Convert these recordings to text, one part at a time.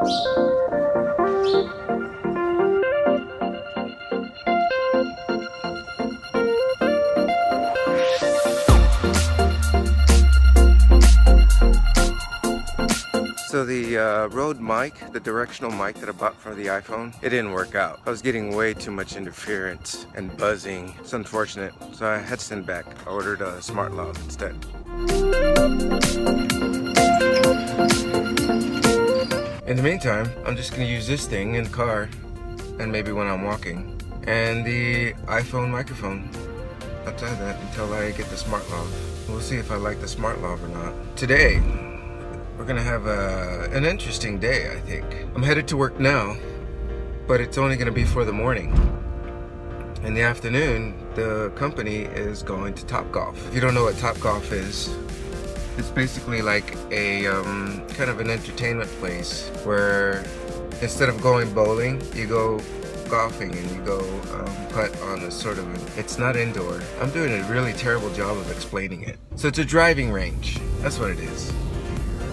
So the uh, Rode mic, the directional mic that I bought for the iPhone, it didn't work out. I was getting way too much interference and buzzing. It's unfortunate, so I had to send back. I ordered a Smart Lav instead. In the meantime, I'm just gonna use this thing in the car and maybe when I'm walking and the iPhone microphone outside that until I get the smart lav. We'll see if I like the smart lav or not. Today, we're gonna have a, an interesting day, I think. I'm headed to work now, but it's only gonna be for the morning. In the afternoon, the company is going to Top Golf. If you don't know what Top Golf is, it's basically like a um, kind of an entertainment place where instead of going bowling, you go golfing and you go um, putt on a sort of, it's not indoor. I'm doing a really terrible job of explaining it. So it's a driving range. That's what it is.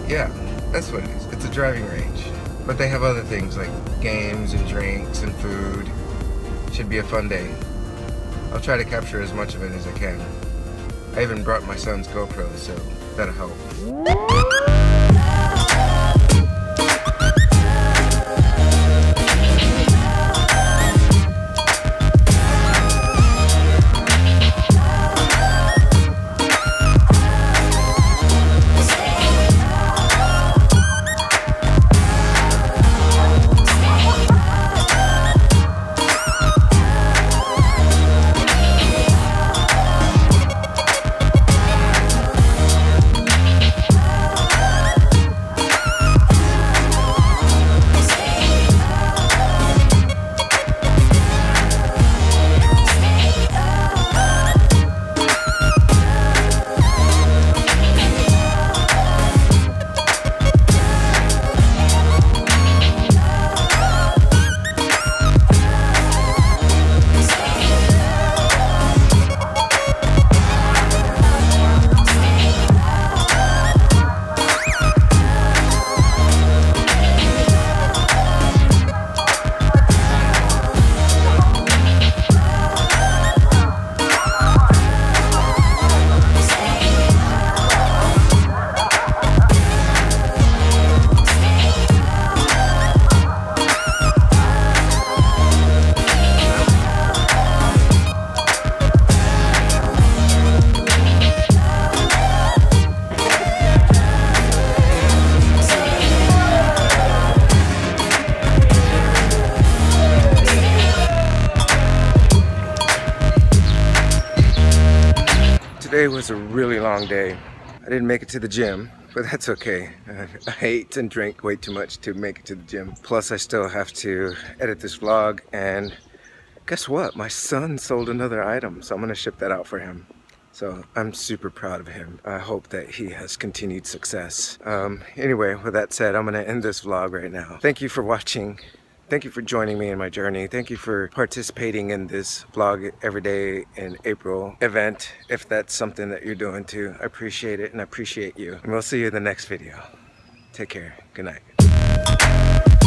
Yeah, that's what it is. It's a driving range. But they have other things like games and drinks and food. Should be a fun day. I'll try to capture as much of it as I can. I even brought my son's GoPro, so that'll help. Today was a really long day. I didn't make it to the gym, but that's okay. I ate and drank way too much to make it to the gym. Plus I still have to edit this vlog and guess what? My son sold another item, so I'm gonna ship that out for him. So I'm super proud of him. I hope that he has continued success. Um, anyway, with that said, I'm gonna end this vlog right now. Thank you for watching. Thank you for joining me in my journey. Thank you for participating in this vlog every day in April event. If that's something that you're doing too, I appreciate it and I appreciate you. And we'll see you in the next video. Take care. Good night.